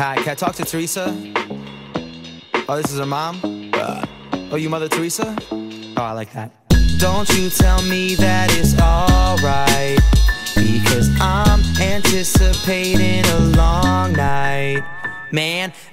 Hi, can I talk to Teresa? Oh, this is her mom? Uh, oh, you Mother Teresa? Oh, I like that. Don't you tell me that it's alright.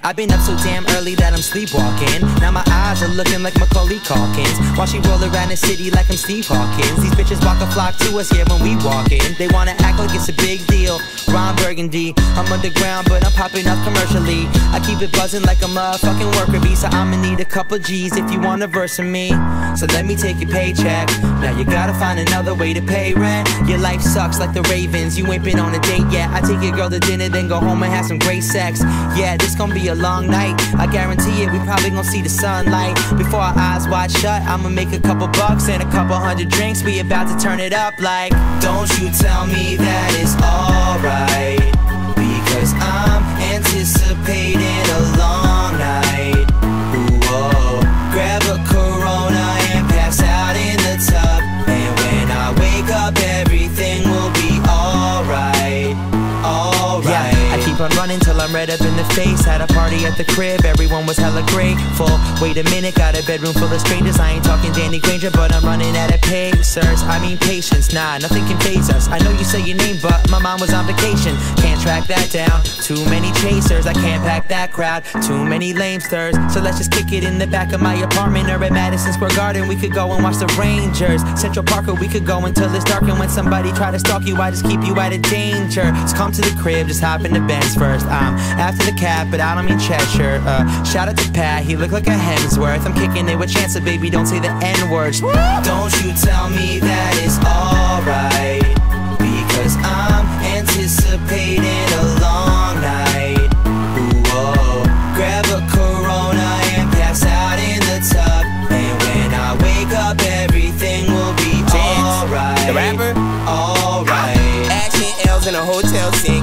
I've been up so damn early that I'm sleepwalking. Now my eyes are looking like Macaulay Culkin's. While she roll around the city like I'm Steve Hawkins. These bitches walk a flock to us, yeah, when we walk in. They wanna act like it's a big deal. Ron Burgundy, I'm underground, but I'm popping up commercially. I keep it buzzing like a motherfucking worker bee, so I'ma need a couple G's if you want a verse of me. So let me take your paycheck. Now you gotta find another way to pay rent. Your life sucks like the Ravens. You ain't been on a date yet. I take your girl to dinner, then go home and have some great sex. Yeah, this gon' be a long night. I guarantee it, we probably gon' see the sunlight. Before our eyes wide shut, I'ma make a couple bucks and a couple hundred drinks. We about to turn it up like, don't you tell me that it's alright. Because I'm anticipating a long night. Ooh, oh, grab a corona and pass out in the tub. And when I wake up, everything will be alright. Alright. Yeah, I keep on running till I'm red up in the face. Had a party at the crib, everyone was hella grateful. Wait a minute, got a bedroom full of strangers. I ain't talking Danny Granger, but I'm running out of pacers. I mean patience, nah, nothing can phase us. I know you say your name, but my mom was on vacation. Can't track that down. Too many chasers, I can't pack that crowd. Too many lamesters, so let's just kick it in the back of my apartment or at Madison Square Garden. We could go and watch the Rangers. Central Park, or we could go until it's dark. And when somebody try to stalk you, I just keep you out of danger. Just come to the crib, just hop in the Benz first. I'm after the cat, but I don't mean Cheshire. Uh, shout out to Pat, he look like a Hemsworth. I'm kicking it with chance, so baby, don't say the N words. Don't you tell me that it's alright. Because I'm anticipating a long night. Ooh, oh, grab a corona and pass out in the tub. And when I wake up, everything will be alright. The rapper? Alright. Action L's in a hotel sink.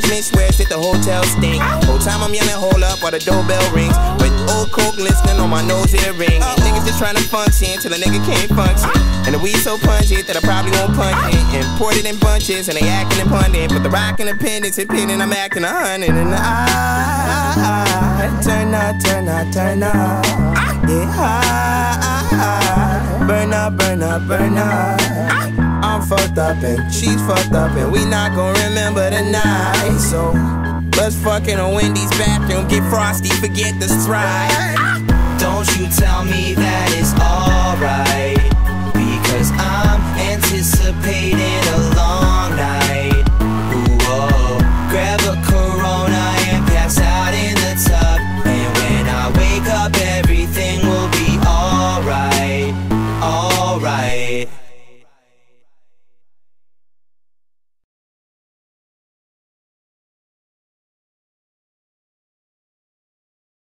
Management swears that the hotel stink. Whole time I'm yelling, hold up while the doorbell rings. With old coke listening on my nose earring. And niggas just trying to function till a nigga can't function. And the weed so pungent that I probably won't punch it. Imported in bunches and they acting abundant. But the rock independence hit pin and I'm acting a hundred. And I turn up, turn up, turn up. Yeah, burn up, burn up, burn up. Fucked up and she's fucked up and we not gonna remember the night. So let's fuck in a Wendy's bathroom, get frosty, forget the stride. Don't you tell me that it's alright.